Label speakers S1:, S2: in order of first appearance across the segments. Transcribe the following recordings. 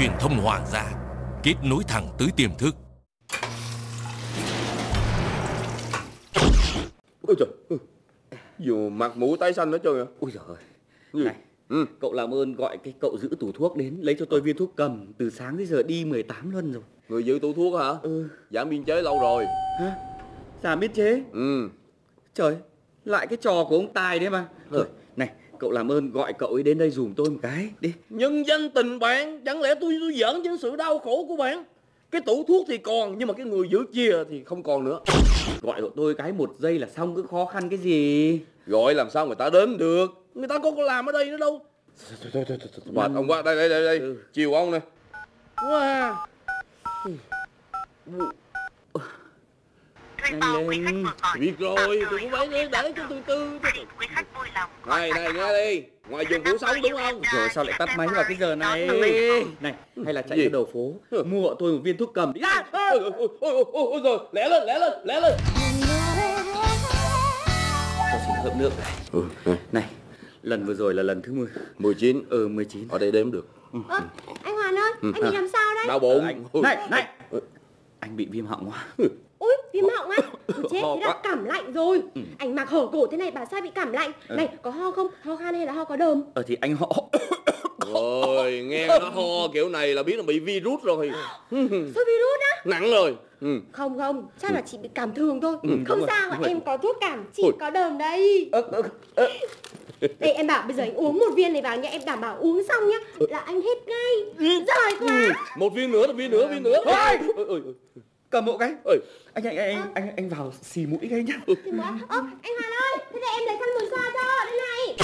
S1: truyền thông hoàng gia Kết nối thẳng tới tiềm thức
S2: Ôi trời ừ. Dù mặt mũi tái xanh hết trơn à
S3: Ôi ơi.
S2: Gì?
S3: Này,
S2: Ừ.
S3: cậu làm ơn gọi cái cậu giữ tủ thuốc đến lấy cho tôi viên thuốc cầm từ sáng tới giờ đi 18 lần rồi.
S2: Người giữ tủ thuốc hả
S3: Ừ.
S2: Giảm biên chế lâu rồi
S3: Hả? Giảm biên chế.
S2: Ừ
S3: Trời, lại cái trò của ông Tài đấy mà.
S2: Ừ.
S3: Rồi, này, cậu làm ơn gọi cậu ấy đến đây dùm tôi một cái đi.
S4: Nhân danh tình bạn Chẳng lẽ tôi tôi giỡn trên sự đau khổ của bạn? Cái tủ thuốc thì còn Nhưng mà cái người giữ chia thì không còn nữa.
S3: Gọi hộ tôi cái một giây là xong cứ khó khăn cái gì.
S2: Gọi làm sao người ta đến được?
S4: Người ta có có làm ở đây nữa đâu.
S2: Thôi thôi thôi thôi, thôi Mệt ông quá. Đây đây đây đây.
S3: Ừ.
S2: Chiều ông nè.
S4: Wow
S3: lên.
S4: Biết rồi Tôi cũng phải để, để cho
S5: vui lòng.
S2: Này này nghe đi. Ngoài vùng phủ sống đúng không?
S3: Rồi sao lại tắt máy vào cái giờ này? Này, hay là chạy ra đầu phố mua hộ tôi một viên thuốc cầm đi.
S4: Ôi ôi ôi ôi ôi ôi rồi Lẹ lên lẹ lên lẹ lên.
S3: Tôi xin hớp nước này.
S2: Ừ nè,
S3: Này, lần vừa rồi là lần thứ 10.
S2: 19
S3: Ừ 19.
S2: Ở đây đếm được.
S6: Ơ, anh Hoàn ơi, anh bị làm sao đấy?
S2: Đau bụng. Ừ.
S3: này, này. Anh bị viêm họng quá.
S6: Viêm họng á. Chết, thế là cảm lạnh rồi. Anh mặc hở cổ thế này bảo sao bị cảm lạnh? Này, có ho không? Ho khan hay là ho có đờm?
S3: Ờ thì anh họ
S2: Rồi nghe nó ho kiểu này là biết là bị virus rồi
S6: Số virus á?
S2: Nặng rồi ừ.
S6: Không không, chắc là chị bị cảm thường thôi.
S3: đúng
S6: không sao,
S3: rồi.
S6: em có thuốc cảm, chị
S2: Ôi.
S6: có đờm đây. Đây em bảo bây giờ anh uống một viên này vào nha, em đảm bảo uống xong nhá là anh hết ngay. Giỏi quá.
S2: Một viên nữa viên nữa viên nữa
S3: Thôi. Cầm hộ cái.
S2: Ôi.
S3: Anh anh anh anh anh vào xì mũi cái nhá.
S6: Mới, ơ, anh Hoàn ơi, thế để em lấy khăn mùi xoa cho, đây này.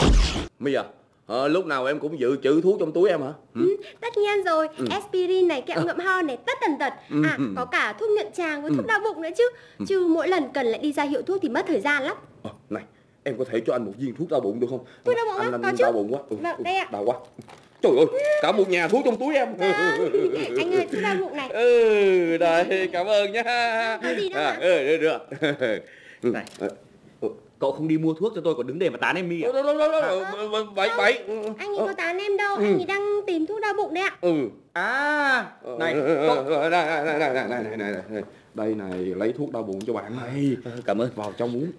S2: Bây giờ ờ, lúc nào em cũng dự trữ thuốc trong túi em hả
S6: Ừ, tất nhiên rồi, aspirin này, kẹo ngậm ho này, tất tần tật. À, có cả thuốc nhuận tràng với thuốc đau bụng nữa chứ. Chứ mỗi lần cần lại đi ra hiệu thuốc thì mất thời gian lắm.
S2: Ờ, Này em có thể cho anh một viên thuốc đau bụng được không
S6: Thuốc đau bụng á?
S2: anh, anh
S6: Có chứ.
S2: đau bụng quá Ừ,
S6: Vâng,
S2: ừ,
S6: đây ạ.
S2: Đau quá trời ơi cả một nhà thuốc trong túi em
S6: vâng, anh ơi chúng ta vụ này
S2: ừ đấy cảm ơn nhá
S6: có gì đâu
S2: à, ừ, được, được. Ừ.
S3: này
S2: ừ.
S3: cậu không đi mua thuốc cho tôi còn đứng để mà tán em mi à?
S2: Đâu đâu đâu đâu, vâng. vâng, bảy bảy.
S6: Anh ấy có ờ. tán em đâu, ừ. anh ấy đang tìm thuốc đau bụng đấy ạ.
S2: Ừ.
S3: À,
S2: ờ, ờ, này, này này này này này này này. Đây này, lấy thuốc đau bụng cho bạn này.
S3: Cảm ơn.
S2: Vào trong uống.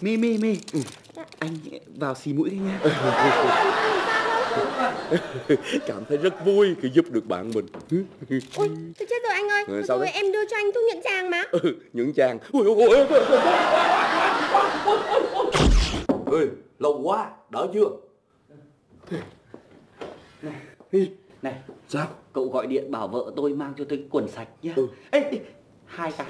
S3: Mi mi mi. Anh vào xì mũi đi nha.
S2: cảm thấy rất vui khi giúp được bạn mình
S6: Ui, tôi chết rồi anh ơi, vừa
S2: sao
S6: rồi
S2: đấy?
S6: em đưa cho anh thuốc nhuận tràng mà.
S2: Ừ, những chàng ui ui ui ui, ui, ui. Ê, lâu quá đỡ chưa
S3: Này,
S2: sao
S3: cậu gọi điện bảo vợ tôi mang cho tôi cái quần sạch nhá.
S2: Ừ.
S3: Ê, ê, hai cái.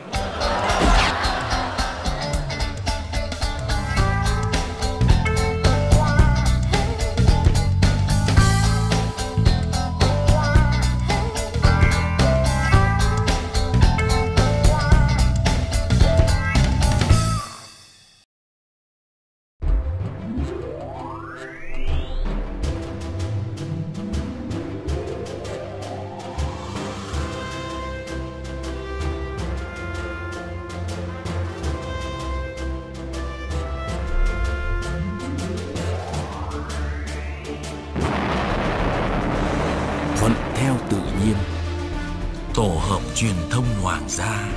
S1: Theo tự nhiên. Tổ hợp truyền thông hoàng gia.